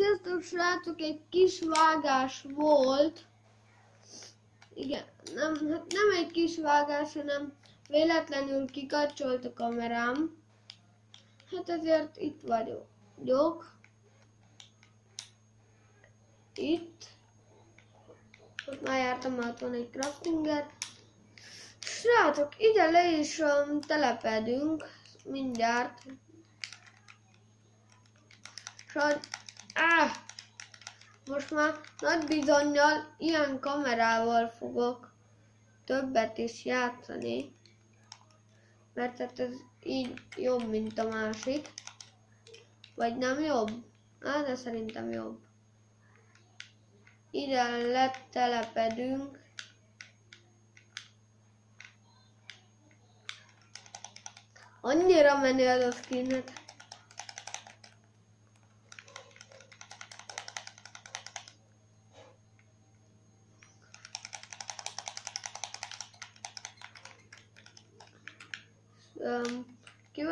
Sziasztok srácok, egy kis vágás volt. Igen, nem, hát nem egy kis vágás, hanem véletlenül kikapcsolt a kamerám. Hát ezért itt vagyok. Itt. Ott már jártam, ott van egy craftinger. Srácok, ide le is um, telepedünk mindjárt. Sajn... Ah! Most már nagy bizonyal ilyen kamerával fogok többet is játszani. Mert hát ez így jobb, mint a másik. Vagy nem jobb? Hát, de szerintem jobb. Ide letelepedünk. Annyira menő az a skinet. Um,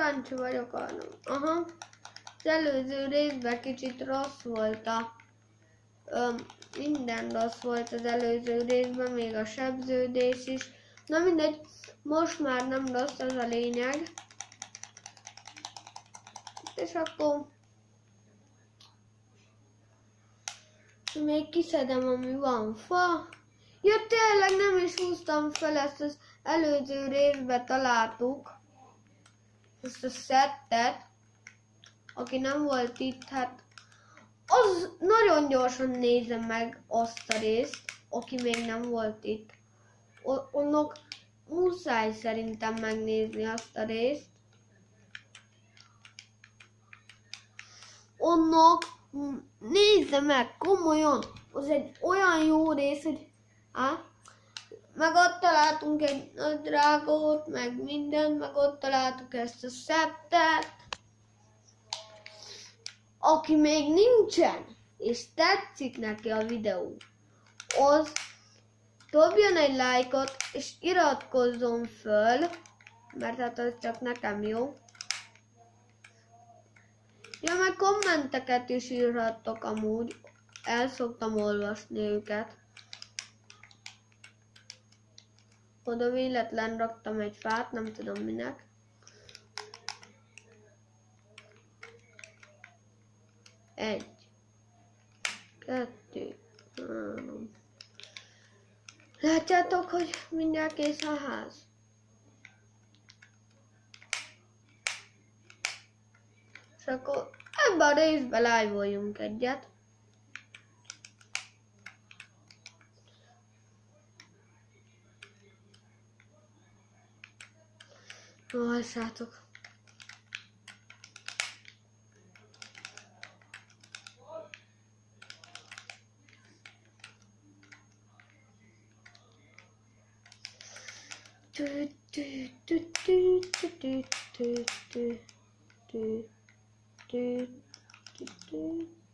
kíváncsi vagyok arra. Aha. Az előző részben kicsit rossz volt a... Um, minden rossz volt az előző részben, még a sebződés is. Na mindegy, most már nem rossz az a lényeg. És akkor... Még kiszedem, ami van fa. Ja, tényleg nem is húztam fel ezt az előző részbe találtuk. Ezt a szettet. Aki nem volt itt, hát az nagyon gyorsan nézem meg azt a részt, aki még nem volt itt. O- onnak muszáj szerintem megnézni azt a részt. Onnak nézze meg, komolyan, az egy olyan jó rész, hogy á, meg ott találtunk egy nagy drágót, meg mindent, meg ott találtuk ezt a szeptet, aki még nincsen, és tetszik neki a videó, az dobjon egy lájkot, és iratkozzon föl, mert hát az csak nekem jó. Ja, meg kommenteket is írhattok amúgy, el szoktam olvasni őket. Oda véletlen raktam egy fát, nem tudom minek. Egy, kettő, három. Látjátok, hogy mindjárt kész a ház? És akkor ebben a részben live egyet. Olvassátok. Do, do, do, do, do, do, do, do, do, do, do, do.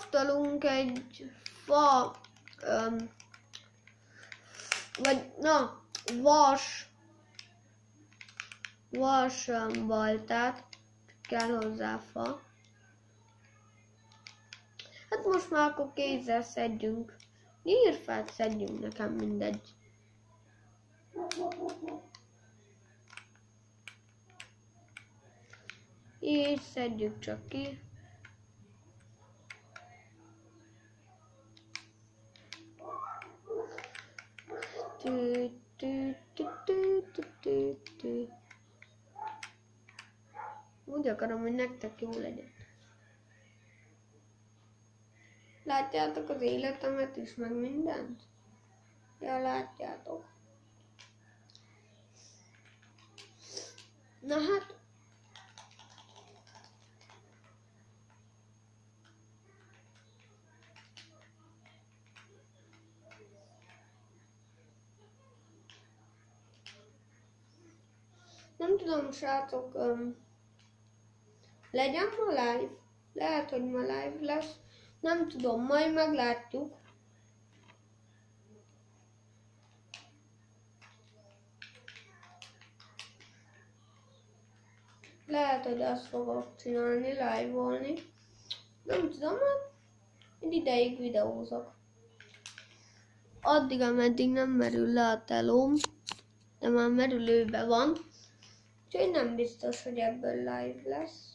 Kraftolunk egy fa, um, vagy na, vas, vas um, baltát, kell hozzá fa. Hát most már akkor kézzel szedjünk. Nyírfát szedjünk nekem mindegy. És szedjük csak ki. Tü, tü, tü, tü, tü, tü, tü. Úgy akarom, hogy nektek jó legyen. Látjátok az életemet is, meg mindent? Ja, látjátok. Na hát, tudom, srácok, um, legyen ma live. Lehet, hogy ma live lesz. Nem tudom, majd meglátjuk. Lehet, hogy azt fogok csinálni, live-olni. Nem tudom, hát én ideig videózok. Addig, ameddig nem merül le a telóm, de már merülőbe van úgyhogy nem biztos, hogy ebből live lesz.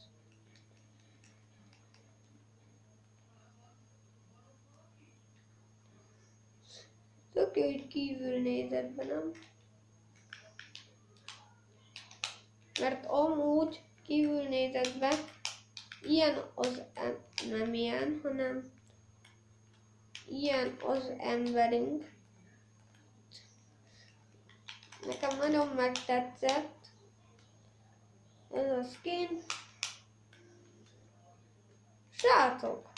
Tök jó, hogy kívül nézett be, nem? Mert amúgy kívül nézett be, ilyen az em- nem ilyen, hanem ilyen az emberünk. Nekem nagyon megtetszett ez a skin. Srácok!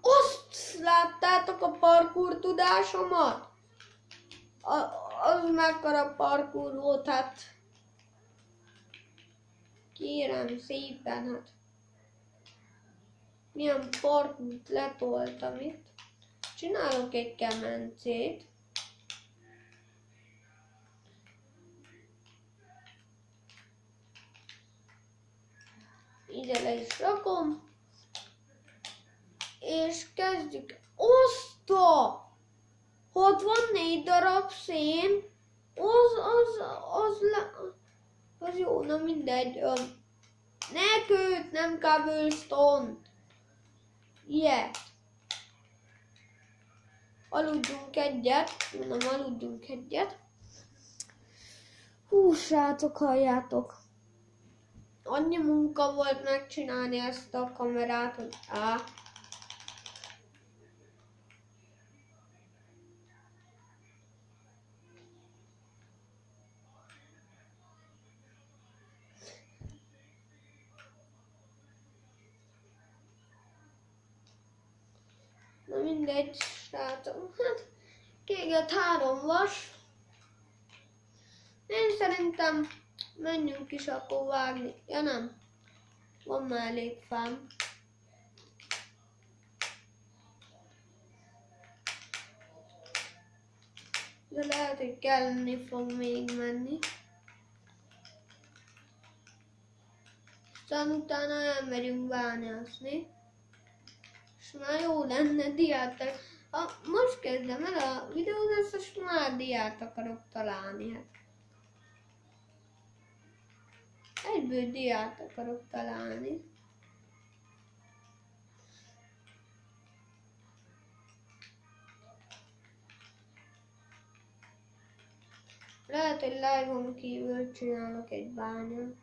Azt láttátok a parkour tudásomat? A, az mekkora parkour volt, hát kérem szépen, hát milyen parkourt letoltam itt. Csinálok egy kemencét. Rakom. És kezdjük. Oszta! Ott van négy darab szén. Az, az, az, le, az jó, na mindegy. Ne köt, nem cobblestone. Ilyet. Aludjunk egyet. Nem aludjunk egyet. Hú, srácok, halljátok. Annyi munka volt megcsinálni ezt a kamerát, hogy á. Na mindegy, srácok. Hát, kéget három vas. Én szerintem menjünk is akkor vágni. Ja nem, van már elég fám. De lehet, hogy kelleni fog még menni. Aztán utána elmegyünk bányászni. És már jó lenne diát. Ha most kezdem el a videózást, és már diát akarok találni. Hát. Egyből diát akarok találni. Lehet, hogy live-on kívül csinálok egy bányát.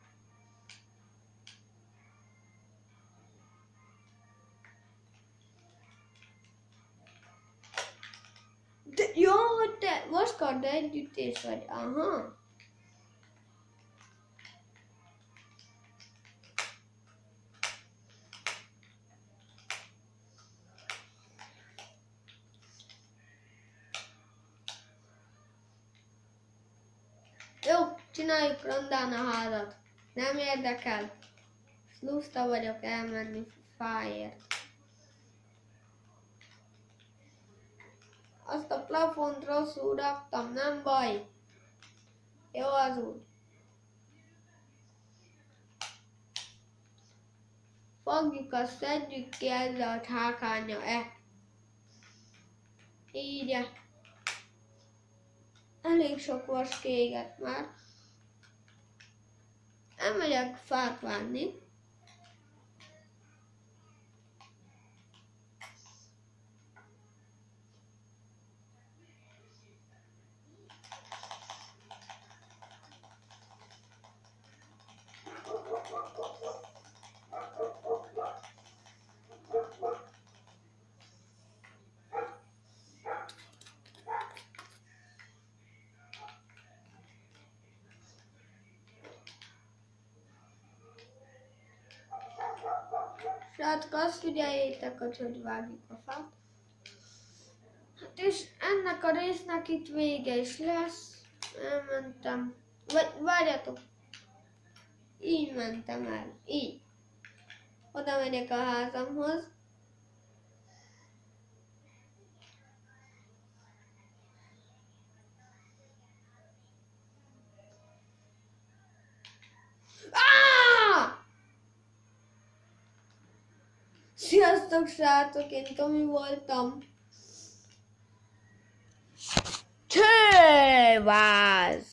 De, jó, hogy te Vaskard együttés vagy. Aha. Jó, csináljuk rondán a házat. Nem érdekel. Lusta vagyok elmenni fáért. Azt a plafont rosszul raktam, nem baj. Jó az úgy. Fogjuk azt, szedjük ki ezzel a hákánya e. Elég sok vas kéget már. Elmegyek fát vágni. Srácok, azt figyeljétek, hogy hogy vágjuk a fát. Hát és ennek a résznek itt vége is lesz. Elmentem. Vagy várjatok. Így mentem el. Így. Oda megyek a házamhoz. Sziasztok srácok, én Tomi voltam. Csőváz!